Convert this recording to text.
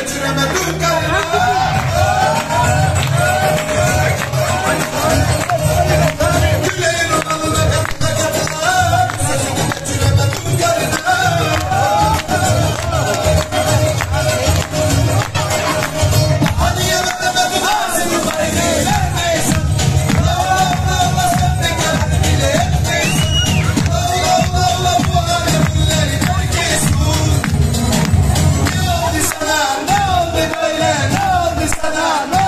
Let's remember, sana.